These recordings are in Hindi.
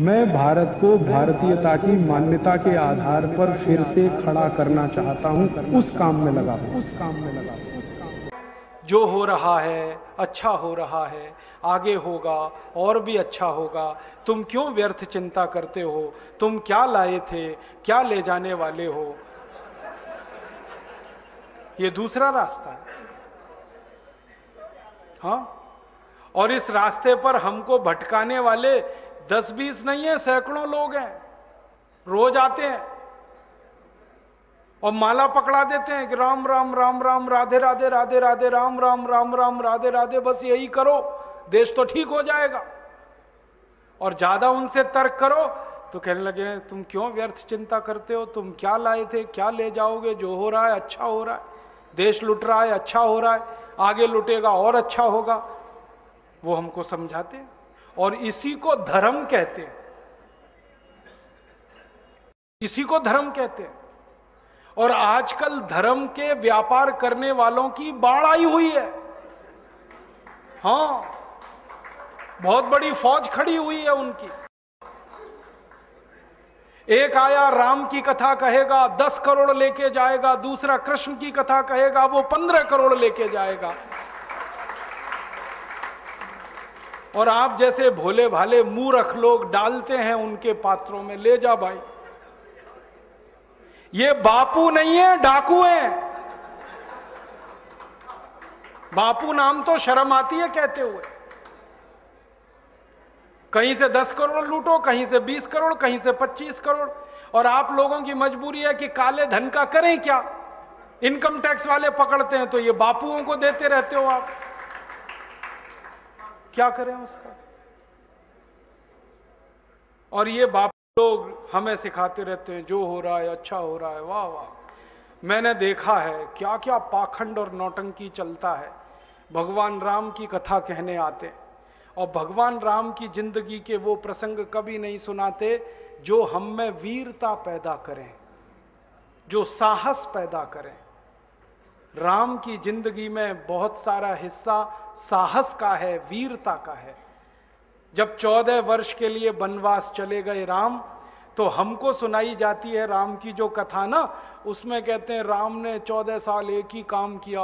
मैं भारत को भारतीयता की मान्यता के आधार पर फिर से खड़ा करना चाहता हूँ। उस काम में लगा उस काम में लगा जो हो रहा है अच्छा हो रहा है, आगे होगा, और भी अच्छा होगा। तुम क्यों व्यर्थ चिंता करते हो? तुम क्या लाए थे? क्या ले जाने वाले हो? ये दूसरा रास्ता है। हाँ? और इस रास्ते पर हमको भटकाने वाले दस बीस नहीं है, सैकड़ों लोग हैं। रोज आते हैं और माला पकड़ा देते हैं कि राम राम राम राम, राधे राधे राधे राधे, राम राम राम राम, राधे राधे, बस यही करो, देश तो ठीक हो जाएगा। और ज़्यादा उनसे तर्क करो तो कहने लगे, तुम क्यों व्यर्थ चिंता करते हो? तुम क्या लाए थे? क्या ले जाओगे? जो हो रहा है अच्छा हो रहा है। देश लुट रहा है अच्छा हो रहा है। आगे लुटेगा, और अच्छा होगा। वो हमको समझाते हैं। और इसी को धर्म कहते हैं। इसी को धर्म कहते हैं। और आजकल धर्म के व्यापार करने वालों की बाढ़ आई हुई है। हाँ, बहुत बड़ी फौज खड़ी हुई है उनकी। एक आया, राम की कथा कहेगा, दस करोड़ लेके जाएगा, दूसरा कृष्ण की कथा कहेगा, वो पंद्रह करोड़ लेके जाएगा। और आप जैसे भोले भाले मूर्ख लोग डालते हैं उनके पात्रों में, ले जा भाई। ये बापू नहीं है, डाकू है। बापू नाम तो शर्म आती है कहते हुए। कहीं से दस करोड़ लूटो, कहीं से बीस करोड़, कहीं से पच्चीस करोड़। और आप लोगों की मजबूरी है कि काले धन का करें क्या? इनकम टैक्स वाले पकड़ते हैं तो ये बापुओं को देते रहते हो आप। क्या करें उसका? और ये बाप लोग हमें सिखाते रहते हैं, जो हो रहा है अच्छा हो रहा है, वाह वाह। मैंने देखा है क्या क्या पाखंड और नौटंकी चलता है। भगवान राम की कथा कहने आते और भगवान राम की ज़िंदगी के वो प्रसंग कभी नहीं सुनाते, जो हम में वीरता पैदा करें, जो साहस पैदा करें। राम की ज़िंदगी में बहुत सारा हिस्सा साहस का है, वीरता का है। जब चौदह वर्ष के लिए वनवास चले गए राम तो हमको सुनाई जाती है राम की जो कथा ना, उसमें कहते हैं, राम ने चौदह साल एक ही काम किया।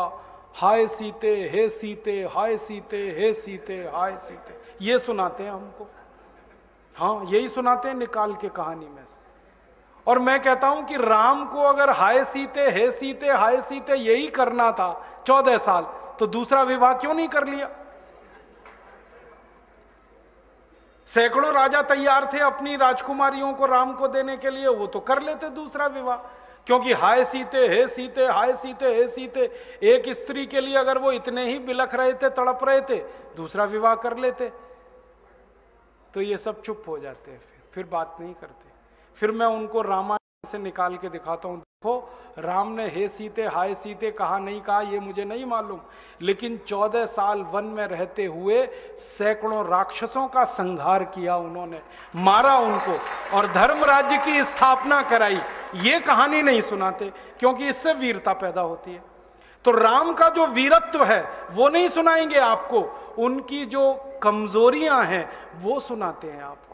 हाय सीते, हे सीते, हाय सीते, हे सीते, हाय सीते। ये सुनाते हैं हमको। हाँ यही सुनाते हैं निकाल के कहानी में से। और मैं कहता हूँ कि राम को अगर हाय सीते, हे सीते, हाय सीते, यही करना था चौदह साल तो दूसरा विवाह क्यों नहीं कर लिया? सैकड़ों राजा तैयार थे अपनी राजकुमारियों को राम को देने के लिए, वो तो कर लेते दूसरा विवाह। क्योंकि हाय सीते, हे सीते, हाय सीते, हे सीते, एक स्त्री के लिए अगर वो इतने ही बिलख रहे थे, तड़प रहे थे, दूसरा विवाह कर लेते तो ये सब चुप हो जाते हैं फिर फिर बात नहीं करते। फिर मैं उनको रामायण से निकाल के दिखाता हूँ। देखो, राम ने, हे सीते, हाय सीते, कहा नहीं कहा? ये मुझे नहीं मालूम। लेकिन चौदह साल वन में रहते हुए सैकड़ों राक्षसों का संहार किया उन्होंने, मारा उनको और धर्म राज्य की स्थापना कराई। ये कहानी नहीं सुनाते, क्योंकि इससे वीरता पैदा होती है। तो राम का जो वीरत्व है, वो नहीं सुनाएँगे आपको। उनकी जो कमजोरियाँ हैं, वो सुनाते हैं आपको।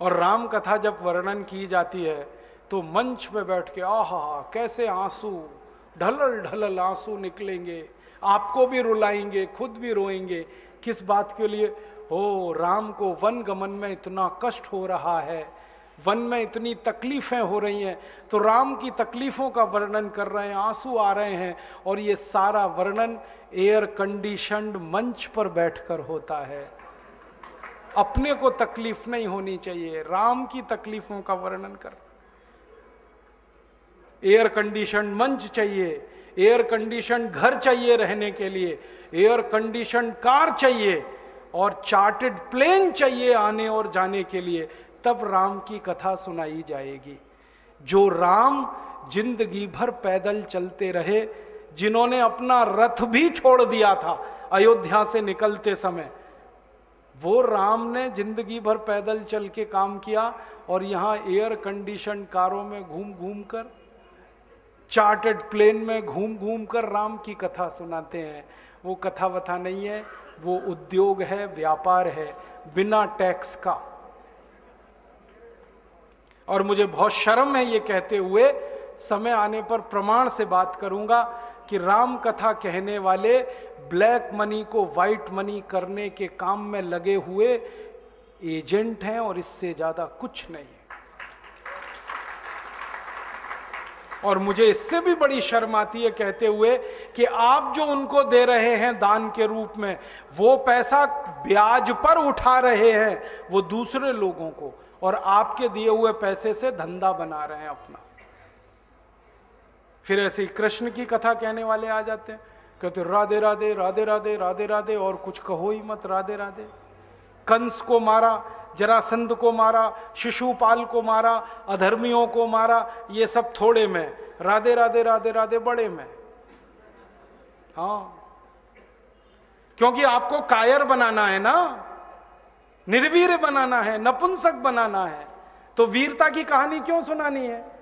और राम कथा जब वर्णन की जाती है तो मंच पे बैठ के, आह, कैसे आँसू, ढलल ढलल आँसू निकलेंगे, आपको भी रुलाएँगे, खुद भी रोएँगे, किस बात के लिए? हो राम को वन गमन में इतना कष्ट हो रहा है, वन में इतनी तकलीफें हो रही हैं तो राम की तकलीफों का वर्णन कर रहे हैं, आँसू आ रहे हैं, और ये सारा वर्णन एयर कंडीशनड मंच पर बैठकर होता है। अपने को तकलीफ़ नहीं होनी चाहिए, राम की तकलीफों का वर्णन कर। एयर कंडीशन मंच चाहिए, एयर कंडीशन घर चाहिए रहने के लिए, एयर कंडीशन कार चाहिए और चार्टेड प्लेन चाहिए आने और जाने के लिए, तब राम की कथा सुनाई जाएगी। जो राम ज़िंदगी भर पैदल चलते रहे, जिन्होंने अपना रथ भी छोड़ दिया था अयोध्या से निकलते समय वो राम ने ज़िंदगी भर पैदल चल के काम किया और यहाँ एयर कंडीशन कारों में घूम घूम कर चार्टेड प्लेन में घूम घूम कर राम की कथा सुनाते हैं। वो कथा वथा नहीं है, वो उद्योग है, व्यापार है, बिना टैक्स का। और मुझे बहुत शर्म है ये कहते हुए समय आने पर प्रमाण से बात करूँगा कि राम कथा कहने वाले ब्लैक मनी को व्हाइट मनी करने के काम में लगे हुए एजेंट हैं और इससे ज़्यादा कुछ नहीं। और मुझे इससे भी बड़ी शर्म आती है कहते हुए कि आप जो उनको दे रहे हैं दान के रूप में, वो पैसा ब्याज पर उठा रहे हैं, वो दूसरे लोगों को और आपके दिए हुए पैसे से धंधा बना रहे हैं अपना। फिर ऐसे ही कृष्ण की कथा कहने वाले आ जाते हैं। कहते, राधे राधे राधे राधे राधे राधे, और कुछ कहो ही मत, राधे राधे। कंस को मारा, जरासंध को मारा, शिशुपाल को मारा, अधर्मियों को मारा, ये सब थोड़े में। राधे राधे राधे राधे, बड़े में। हाँ। क्योंकि आपको कायर बनाना है ना? निर्वीर बनाना है, नपुंसक बनाना है। तो वीरता की कहानी क्यों सुनानी है?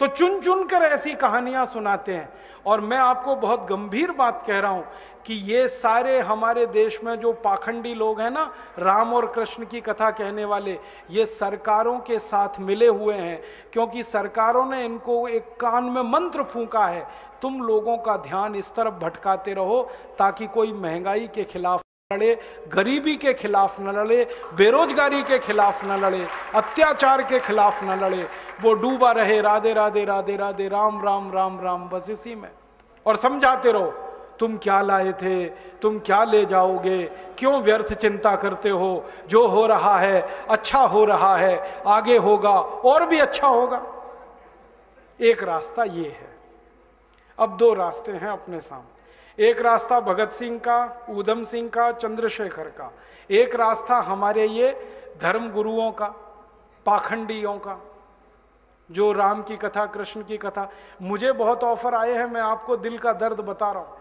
तो चुन चुन कर ऐसी कहानियाँ सुनाते हैं। और मैं आपको बहुत गंभीर बात कह रहा हूँ कि ये सारे हमारे देश में जो पाखंडी लोग हैं ना, राम और कृष्ण की कथा कहने वाले, ये सरकारों के साथ मिले हुए हैं। क्योंकि सरकारों ने इनको एक कान में मंत्र फूका है, तुम लोगों का ध्यान इस तरफ़ भटकाते रहो ताकि कोई महँगाई के खिलाफ लड़े, गरीबी के खिलाफ न लड़े, बेरोजगारी के खिलाफ न लड़े, अत्याचार के खिलाफ न लड़े। वो डूबा रहे, राधे राधे राधे राधे, राम राम राम राम, बस इसी में। और समझाते रहो, तुम क्या लाए थे, तुम क्या ले जाओगे, क्यों व्यर्थ चिंता करते हो? जो हो रहा है अच्छा हो रहा है, आगे होगा, और भी अच्छा होगा। एक रास्ता ये है। अब दो रास्ते हैं अपने सामने। एक रास्ता भगत सिंह का, ऊधम सिंह का, चंद्रशेखर का। एक रास्ता हमारे ये धर्म गुरुओं का, पाखंडियों का, जो राम की कथा, कृष्ण की कथा। मुझे बहुत ऑफ़र आए हैं, मैं आपको दिल का दर्द बता रहा हूँ।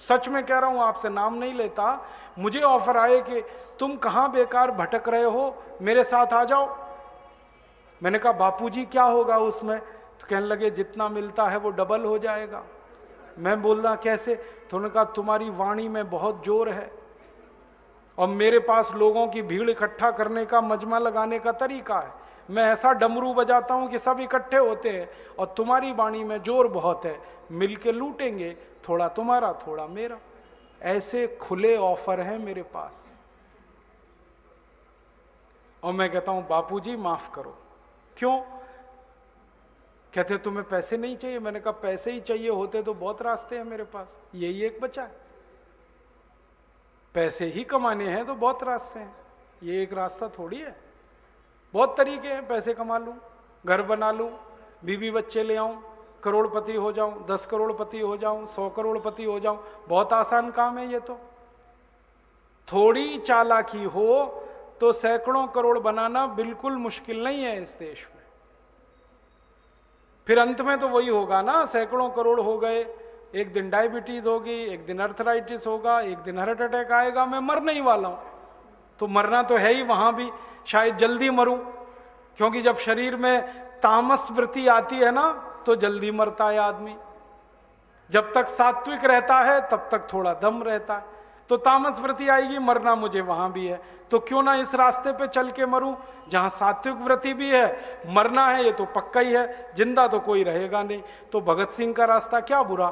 सच में कह रहा हूँ, आपसे नाम नहीं लेता। मुझे ऑफ़र आए कि तुम कहाँ बेकार भटक रहे हो? मेरे साथ आ जाओ। मैंने कहा, बापूजी, क्या होगा उसमें? तो कहने लगे, जितना मिलता है वो डबल हो जाएगा। मैं बोलना कैसे? तो उन्होंने कहा, तुम्हारी वाणी में बहुत ज़ोर है। और मेरे पास लोगों की भीड़ इकट्ठा करने का, मजमा लगाने का तरीका है। मैं ऐसा डमरू बजाता हूँ कि सब इकट्ठे होते हैं और तुम्हारी वाणी में ज़ोर बहुत है। मिलके लूटेंगे, थोड़ा तुम्हारा, थोड़ा मेरा। ऐसे खुले ऑफ़र हैं मेरे पास। और मैं कहता हूँ, बापूजी, माफ़ करो। क्यों? कहते तुम्हें पैसे नहीं चाहिए? मैंने कहा, पैसे ही चाहिए होते तो बहुत रास्ते हैं मेरे पास। यही एक बचा है। पैसे ही कमाने हैं तो बहुत रास्ते हैं। ये एक रास्ता थोड़ी है। बहुत तरीके हैं, पैसे कमा लूँ, घर बना लूँ, बीवी बच्चे ले आऊँ, करोड़पति हो जाऊँ, दस करोड़पति हो जाऊँ, सौ करोड़पति हो जाऊँ, बहुत आसान काम है ये तो। थोड़ी चालाकी हो तो सैकड़ों करोड़ बनाना बिल्कुल मुश्किल नहीं है इस देश में। फिर अंत में तो वही होगा ना, सैकड़ों करोड़ हो गए, एक दिन डायबिटीज़ होगी, एक दिन अर्थराइटिस होगा, एक दिन हार्ट अटैक आएगा, मैं मर नहीं वाला हूँ। तो मरना तो है ही, वहाँ भी शायद जल्दी मरूं, क्योंकि जब शरीर में तामस वृत्ति आती है ना तो जल्दी मरता है आदमी। जब तक सात्विक रहता है, तब तक थोड़ा दम रहता है। तो तामस व्रति आएगी, मरना मुझे वहाँ भी है। तो क्यों ना इस रास्ते पे चल के मरूं, जहाँ सात्विक व्रति भी है, मरना है, ये तो पक्का ही है, ज़िंदा तो कोई रहेगा नहीं। तो भगत सिंह का रास्ता क्या बुरा?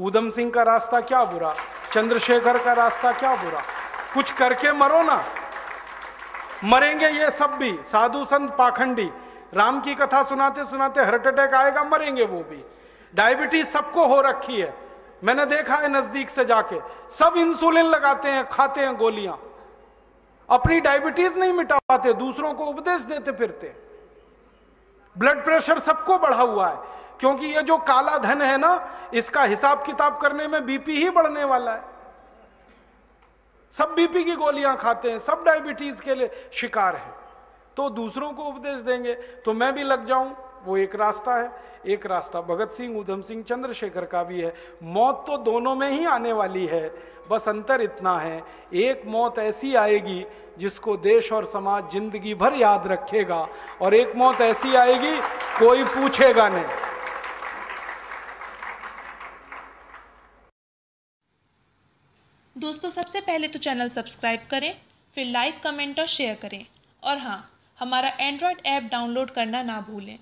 ऊधम सिंह का रास्ता क्या बुरा? चंद्रशेखर का रास्ता क्या बुरा? कुछ करके मरो ना। मरेंगे ये सब भी, साधु संत पाखंडी। राम की कथा सुनाते सुनाते हार्ट अटैक आएगा, मरेंगे वो भी। डायबिटीज़ सबको हो रखी है। मैंने देखा है नज़दीक से जाके। सब इंसुलिन लगाते हैं, खाते हैं गोलियाँ। अपनी डायबिटीज़ नहीं मिटा पाते दूसरों को उपदेश देते फिरते। ब्लड प्रेशर सबको बढ़ा हुआ है, क्योंकि ये जो काला धन है ना, इसका हिसाब किताब करने में बीपी ही बढ़ने वाला है। सब बीपी की गोलियाँ खाते हैं, सब डायबिटीज़ के लिए शिकार है। तो दूसरों को उपदेश देंगे तो मैं भी लग जाऊँ। वो एक रास्ता है। एक रास्ता भगत सिंह, उधम सिंह, चंद्रशेखर का भी है। मौत तो दोनों में ही आने वाली है। बस अंतर इतना है। एक मौत ऐसी आएगी जिसको देश और समाज ज़िंदगी भर याद रखेगा और एक मौत ऐसी आएगी, कोई पूछेगा नहीं। दोस्तों, सबसे पहले तो चैनल सब्सक्राइब करें, फिर लाइक, कमेंट और शेयर करें। और हाँ हमारा एंड्रॉयड ऐप डाउनलोड करना ना भूलें।